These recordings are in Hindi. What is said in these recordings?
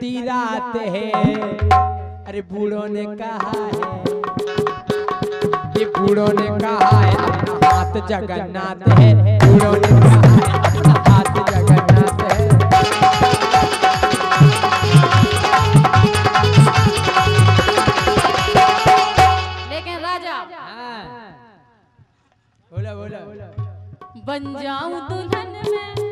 कटी रात है। अरे बूढ़ों ने कहा है। ये बूढ़ों ने कहा है अपना हाथ जगन्नाथ है। बूढ़ों ने कहा है अपना हाथ जगन्नाथ है। लेकिन राजा हाँ। बोला बोला। बन जाऊँ दुल्हन में।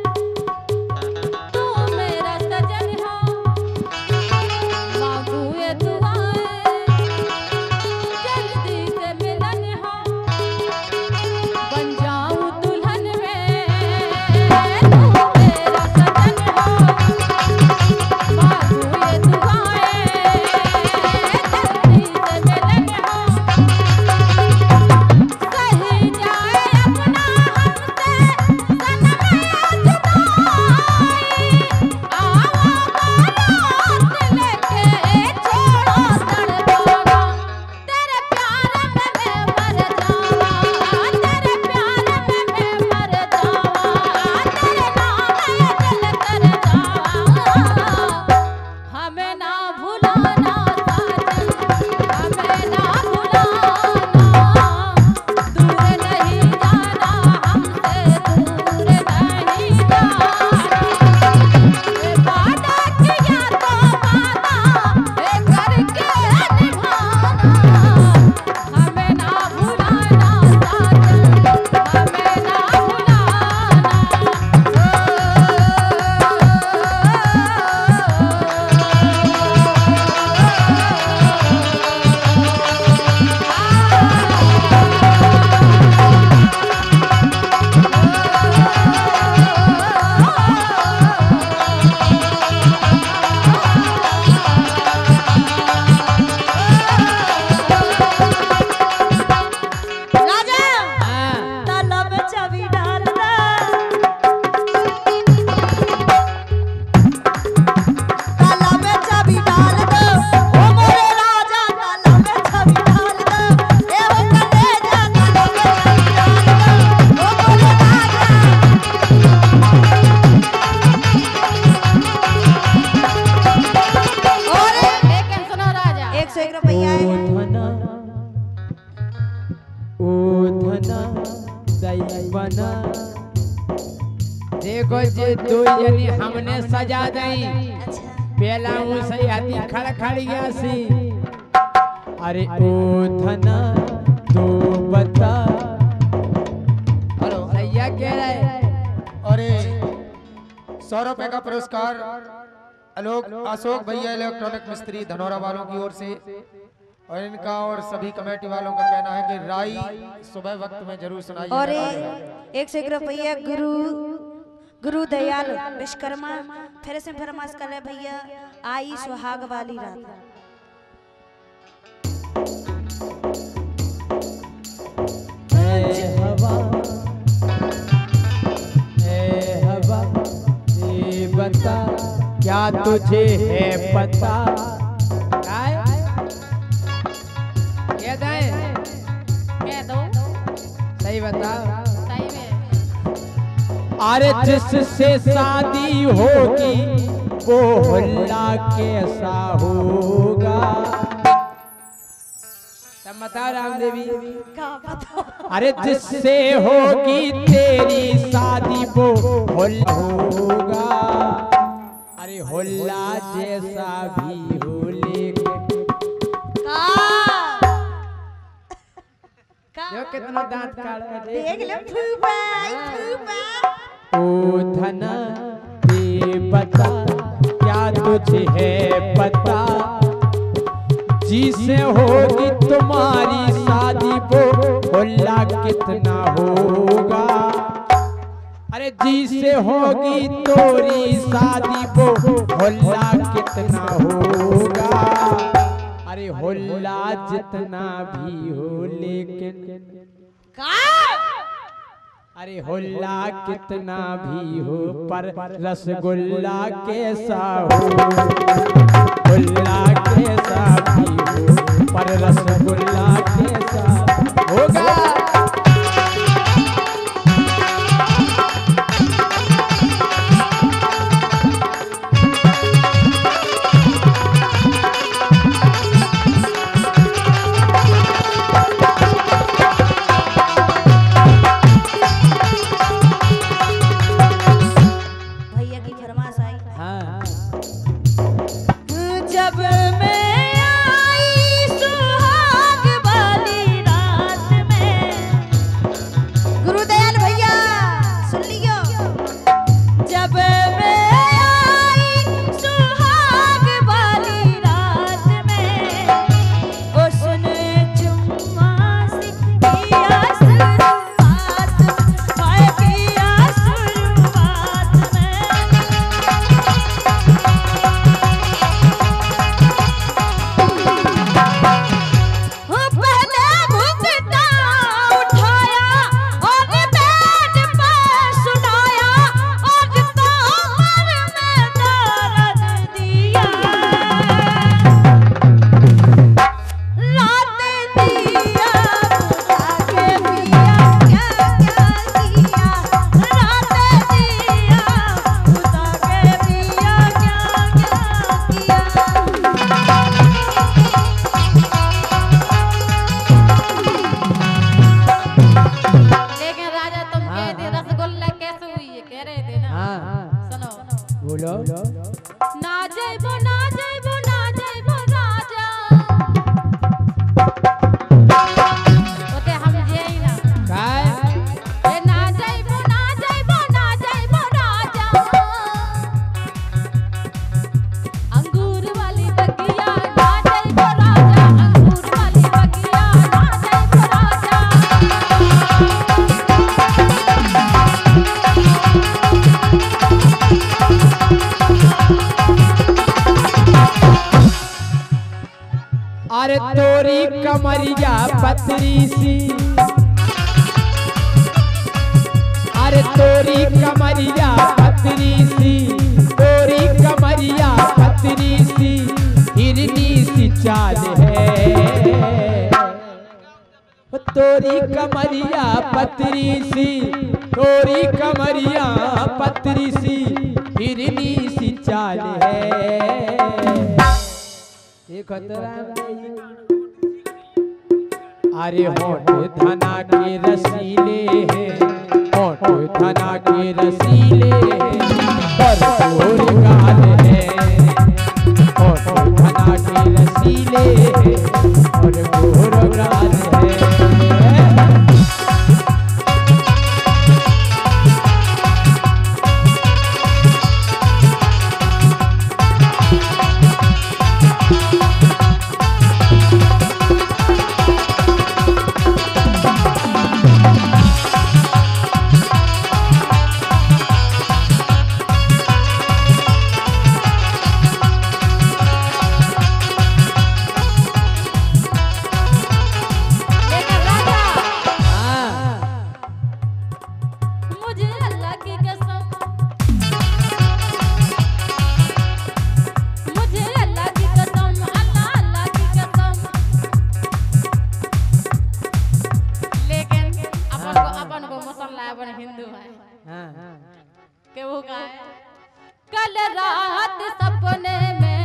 देखो जे दो जनी हमने सजा दई पहला हूँ सही आती खड़खड़ गया सी। अरे ओ धना दो बता। हेलो। सैया कह रहे और ये सौ रुपए का पुरस्कार। आलोक अशोक भैया इलेक्ट्रॉनिक मिस्त्री धनौरा वालों की ओर से। और इनका और सभी कमेटी वालों का कहना है कि राई सुबह वक्त में ज़रूर सुनाइए और एक सौ एक रुपया गुरु गुरु दयाल विश्वकर्मा फिर से फरमाश कर रहे भैया आई सुहाग वाली रात। हवा हवा बता क्या तुझे है पता? काय क्या दाए कह दो। सही बताओ अरे जिससे शादी होगी वो हल्ला कैसा होगा? तब बताओ राम देवी? अरे जिससे होगी तेरी शादी वो हल्ला होगा। अरे हल्ला जैसा भी हो का का जो कितना दांत काट देख ले फूफा फूफा ओ धना ये क्या तुझे है पता? जिसे होगी तुम्हारी शादी वो हल्ला कितना होगा? अरे जिसे होगी तोरी शादी वो हल्ला कितना होगा? अरे हल्ला जितना भी हो लेकिन का अरे होल्ला कितना भी हो पर रसगुल्ला कैसा हो? होल्ला पतली सी। अरे तोरी कमरिया पतली सी। तोरी कमरिया पत्री सी। हिरनी सी चाल है। तोरी कमरिया पतरी सी। तोरी कमरिया पतरी सी। हिरनी सी चाल है। एक अरे होठ धना के रसीले हैं। होठ धना के रसीले पर और गाल है। होठ धना के रसीले हैं। और गोर गाल हिंदू है। हाँ, हाँ। के वो कल रात सपने में